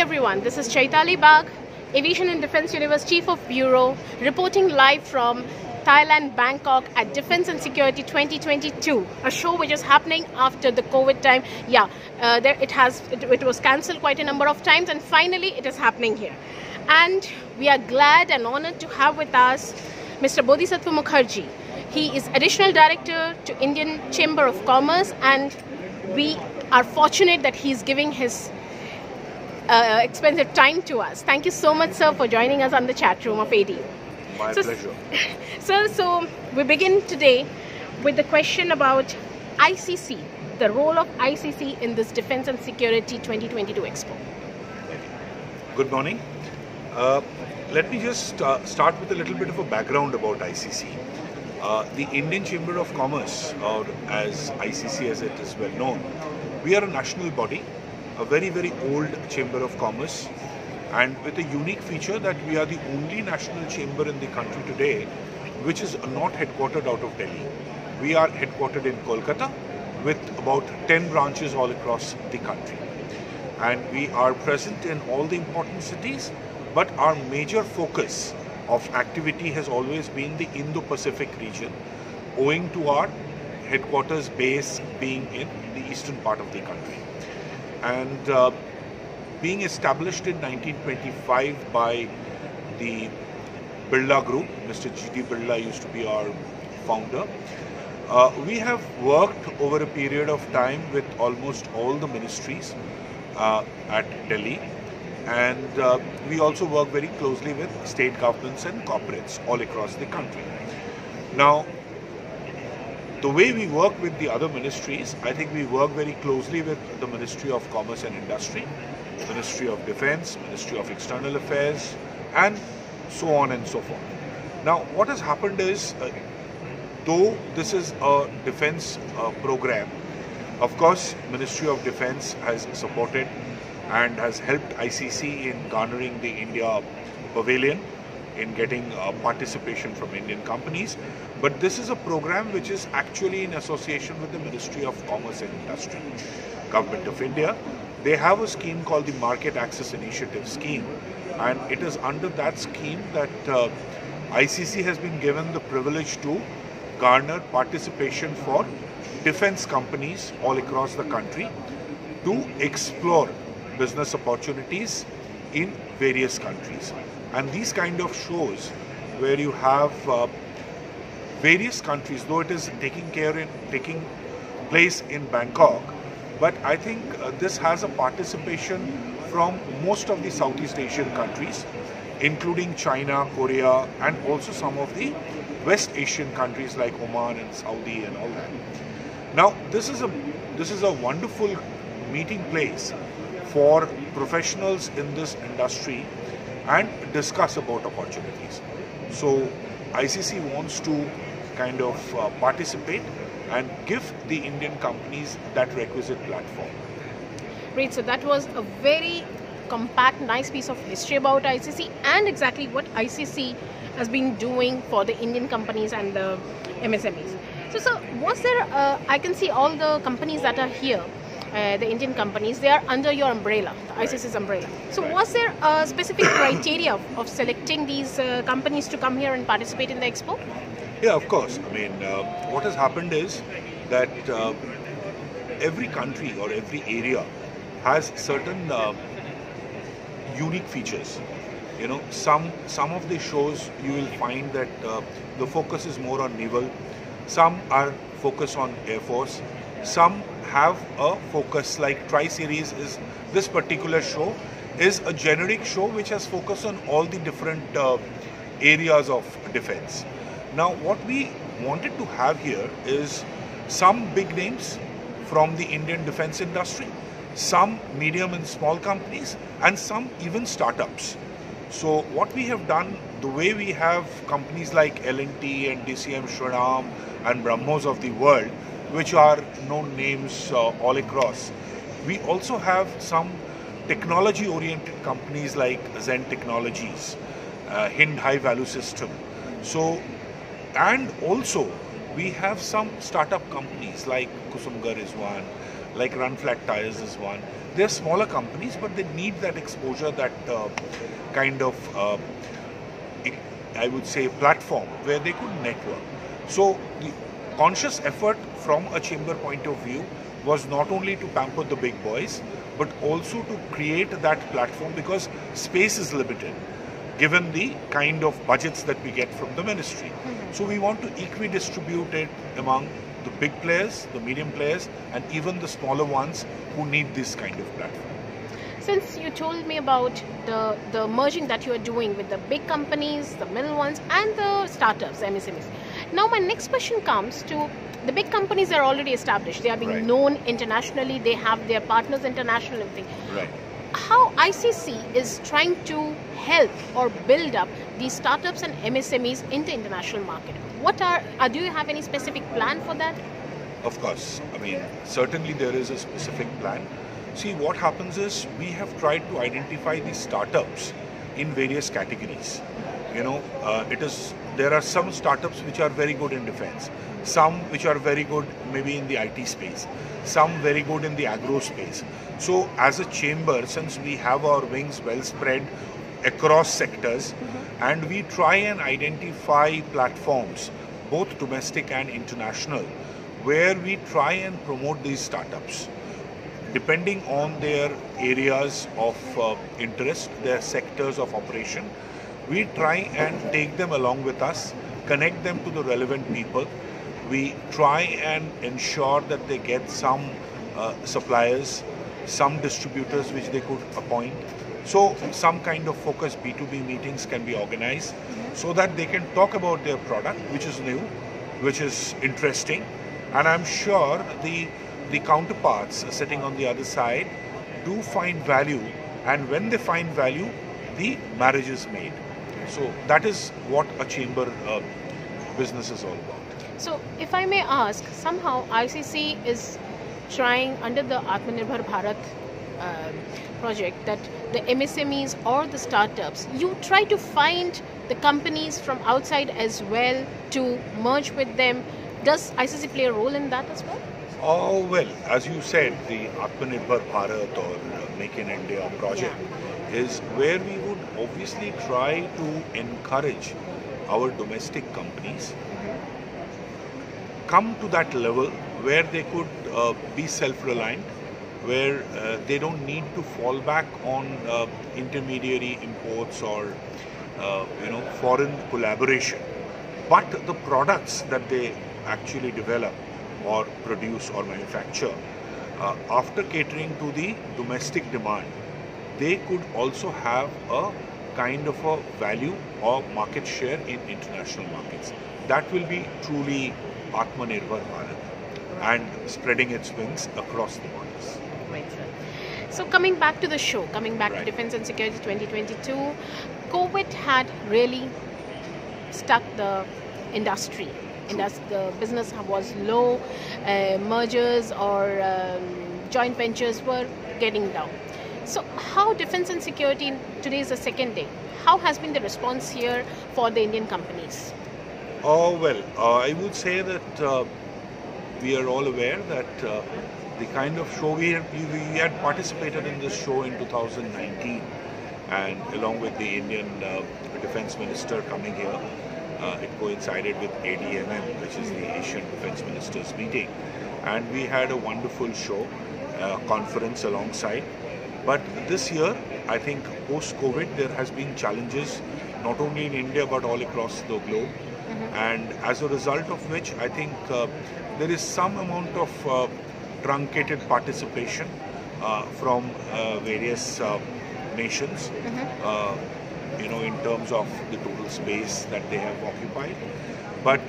everyone. This is Chaitali Bagh, Aviation and Defense Universe Chief of Bureau, reporting live from Thailand, Bangkok at Defense and Security 2022, a show which is happening after the COVID time. Yeah, uh, there it has it, it was cancelled quite a number of times, and finally it is happening here. And we are glad and honored to have with us Mr. Bodhisattwa Mukherjee. He is additional director to Indian Chamber of Commerce, and we are fortunate that he is giving his uh, expensive time to us. Thank you so much, sir, for joining us on the chat room of AD. My So- pleasure. So, so we begin today with the question about ICC, the role of ICC in this Defense and Security 2022 Expo. Good morning. Uh, let me just uh, start with a little bit of a background about ICC. Uh, the Indian Chamber of Commerce, or as ICC as it is well known, we are a national body, a very, very old Chamber of Commerce, and with a unique feature that we are the only national chamber in the country today which is not headquartered out of Delhi. We are headquartered in Kolkata with about 10 branches all across the country and we are present in all the important cities but our major focus of activity has always been the indo-pacific region owing to our headquarters base being in the eastern part of the country and uh, being established in 1925 by the Birla Group, Mr. G.D. Birla used to be our founder. Uh, we have worked over a period of time with almost all the ministries uh, at Delhi, and uh, we also work very closely with state governments and corporates all across the country. Now, the way we work with the other ministries, I think we work very closely with the Ministry of Commerce and Industry, Ministry of Defense, Ministry of External Affairs, and so on and so forth. Now, what has happened is, uh, though this is a defense uh, program, of course, Ministry of Defense has supported and has helped ICC in garnering the India Pavilion, in getting uh, participation from Indian companies. But this is a program which is actually in association with the Ministry of Commerce and Industry, Government of India. They have a scheme called the Market Access Initiative Scheme, and it is under that scheme that uh, ICC has been given the privilege to garner participation for defense companies all across the country to explore business opportunities in various countries. And these kind of shows where you have uh, various countries, though it is taking care in taking place in Bangkok, but I think uh, this has a participation from most of the Southeast Asian countries, including China, Korea, and also some of the West Asian countries like Oman and Saudi and all that. Now, this is a this is a wonderful meeting place for professionals in this industry and discuss about opportunities. So, ICC wants to kind of uh, participate and give the Indian companies that requisite platform. Great, so that was a very compact, nice piece of history about ICC and exactly what ICC has been doing for the Indian companies and the MSMEs. So, so was there? Uh, I can see all the companies that are here, uh, the Indian companies. They are under your umbrella, the ICC's umbrella. So, was there a specific criteria of, of selecting these uh, companies to come here and participate in the expo? Yeah, of course. I mean, uh, what has happened is that uh, every country or every area has certain uh, unique features. You know, some some of the shows you will find that the focus is more on naval. Some are focused on air force. Some have a focus like Tri Series is this particular show is a generic show which has focus on all the different uh, areas of defense. Now, what we wanted to have here is some big names from the Indian defense industry, some medium and small companies, and some even startups. So, what we have done, the way we have companies like L&T and DCM Shriram and Brahmos of the world, which are known names uh, all across, we also have some technology-oriented companies like Zen Technologies, uh, Hind High Vacuum System. So, and also we have some startup companies like Kusumgar is one, like Run Flat Tires is one. They're smaller companies, but they need that exposure, that uh, kind of, uh, I would say, platform where they could network. So the conscious effort from a chamber point of view was not only to pamper the big boys, but also to create that platform because space is limited given the kind of budgets that we get from the ministry. Mm-hmm. So we want to equally distribute it among the big players, the medium players, and even the smaller ones who need this kind of platform. Since you told me about the, the merging that you are doing with the big companies, the middle ones, and the startups, MSMEs, now my next question comes to the big companies are already established. They are being right. known internationally. They have their partners internationally. Everything. Right. How ICC is trying to help or build up these startups and MSMEs in the international market. What are, uh, do you have any specific plan for that? Of course. I mean, certainly there is a specific plan. See, what happens is we have tried to identify these startups in various categories. You know, uh, it is there are some startups which are very good in defense, some which are very good maybe in the IT space, some very good in the agro space. So, as a chamber, since we have our wings well spread across sectors, mm-hmm. and we try and identify platforms, both domestic and international, where we try and promote these startups depending on their areas of uh, interest, their sectors of operation we try and take them along with us, connect them to the relevant people. We try and ensure that they get some uh, suppliers, some distributors which they could appoint. So some kind of focused B2B meetings can be organized so that they can talk about their product, which is new, which is interesting. And I'm sure the, the counterparts sitting on the other side do find value. And when they find value, the marriage is made. So that is what a chamber uh, business is all about. So if I may ask, somehow ICC is trying under the Atmanirbhar Bharat uh, project that the MSMEs or the startups, you try to find the companies from outside as well to merge with them. Does ICC play a role in that as well? Oh, well, as you said, the Atmanirbhar Bharat or Make in India project yeah. is where we obviously try to encourage our domestic companies come to that level where they could uh, be self-reliant, where uh, they don't need to fall back on uh, intermediary imports or uh, you know foreign collaboration, but the products that they actually develop or produce or manufacture uh, after catering to the domestic demand they could also have a kind of a value or market share in international markets. That will be truly Atmanirbhar Bharat and spreading its wings across the borders. Right, sir. So coming back to the show, coming back right. to Defense and Security 2022, COVID had really stuck the industry. Industri- the business was low, uh, mergers or um, joint ventures were getting down. So, how defense and security today is the second day? How has been the response here for the Indian companies? Oh well, uh, I would say that uh, we are all aware that uh, the kind of show we had, we had participated in this show in 2019, and along with the Indian uh, defense minister coming here, uh, it coincided with ADMM, which is the Asian Defense Ministers meeting, and we had a wonderful show uh, conference alongside but this year, I think post COVID, there has been challenges not only in India but all across the globe. Mm-hmm. And as a result of which, I think uh, there is some amount of uh, truncated participation uh, from uh, various uh, nations. Mm-hmm. Uh, you know, in terms of the total space that they have occupied. But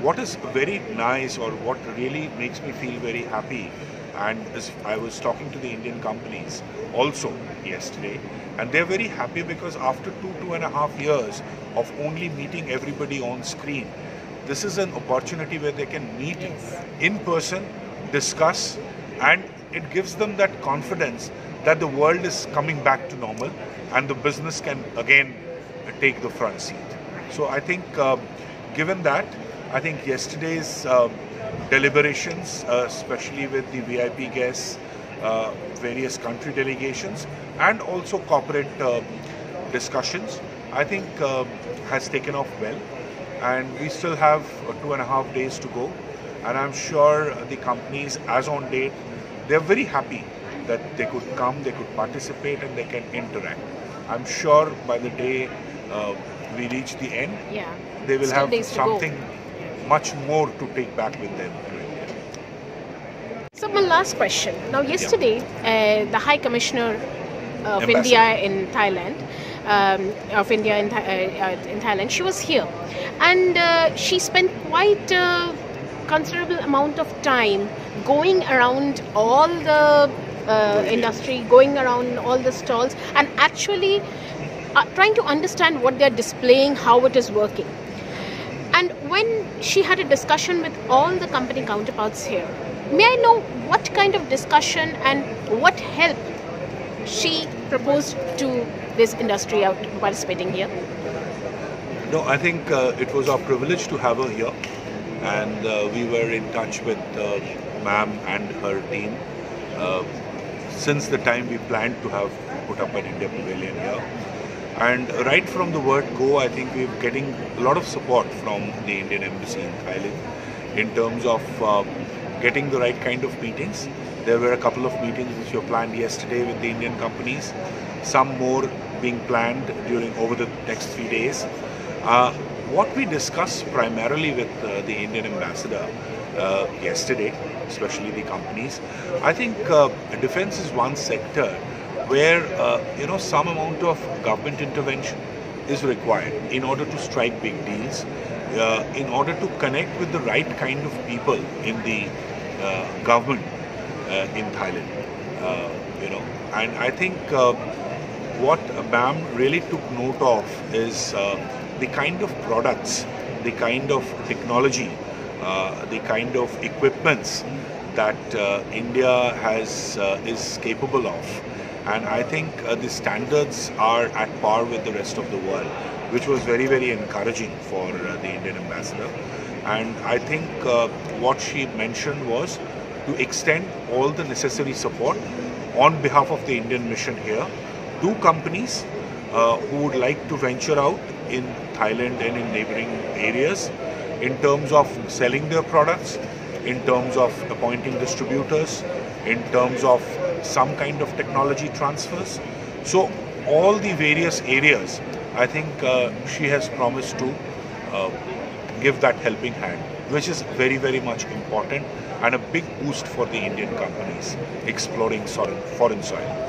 what is very nice, or what really makes me feel very happy, and I was talking to the Indian companies also yesterday, and they're very happy because after two, two and a half years of only meeting everybody on screen, this is an opportunity where they can meet yes. in person, discuss, and it gives them that confidence that the world is coming back to normal and the business can again take the front seat. So I think, uh, given that, I think yesterday's uh, deliberations, uh, especially with the VIP guests, uh, various country delegations, and also corporate uh, discussions, I think uh, has taken off well. And we still have uh, two and a half days to go. And I'm sure the companies, as on date, they're very happy that they could come, they could participate, and they can interact. I'm sure by the day uh, we reach the end, Yeah. they will Still have days to go. something much more to take back with them. So my last question. Now, yesterday, uh, the High Commissioner of Ambassador. India in Thailand, um, of India in, uh, uh, in Thailand, she was here, and uh, she spent quite a considerable amount of time going around all the uh, industry, going around all the stalls, and actually uh, trying to understand what they're displaying, how it is working. And when she had a discussion with all the company counterparts here, may I know what kind of discussion and what help she proposed to this industry out participating here? No, I think uh, it was our privilege to have her here, and uh, we were in touch with uh, ma'am and her team uh, since the time we planned to have put up an India Pavilion here. And right from the word go, I think we're getting a lot of support from the Indian Embassy in Thailand in terms of uh, getting the right kind of meetings. There were a couple of meetings which were planned yesterday with the Indian companies, some more being planned during over the next three days. Uh, what we discussed primarily with uh, the Indian ambassador uh, yesterday, especially the companies, I think uh, defense is one sector where uh, you know some amount of government intervention is required in order to strike big deals, uh, in order to connect with the right kind of people in the uh, government in Thailand. You know, and I think what BAM really took note of is uh, the kind of products, the kind of technology, uh, the kind of equipments that uh, India has is capable of, and I think uh, the standards are at par with the rest of the world, which was very very encouraging for uh, the Indian ambassador. And I think uh, what she mentioned was to extend all the necessary support on behalf of the Indian mission here to companies uh, who would like to venture out in Thailand and in neighboring areas in terms of selling their products, in terms of appointing distributors, in terms of some kind of technology transfers. So, all the various areas, I think uh, she has promised to uh, give that helping hand, which is very, very much important and a big boost for the Indian companies exploring foreign, foreign soil.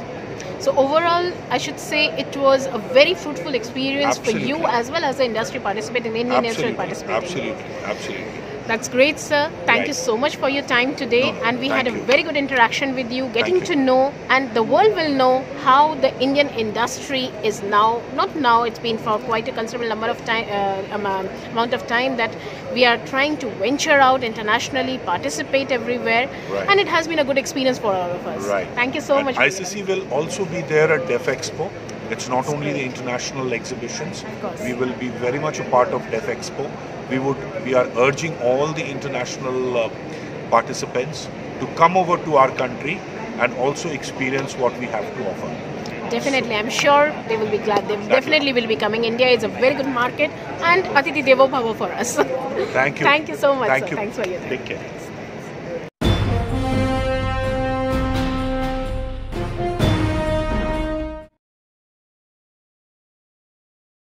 So overall, I should say it was a very fruitful experience for you as well as the industry participating, the Indian industry Absolutely, participating. absolutely, absolutely. That's great, sir. Thank Right. you so much for your time today. No, and we had a you. very good interaction with you, getting you. to know, and the world will know how the Indian industry is now, not now, it's been for quite a considerable number of time, uh, um, um, amount of time that we are trying to venture out internationally, participate everywhere. Right. And it has been a good experience for all of us. Right. Thank you so And much. for ICC will also be there at Def Expo. It's not only the international exhibitions. We will be very much a part of Def Expo. We would we are urging all the international uh, participants to come over to our country and also experience what we have to offer. Definitely, I'm sure they will be glad. They definitely will be coming. India is a very good market, and Atithi Devo Bhava for us. Thank you. Thank you so much. Thank sir. you. Thanks for your time. Take care.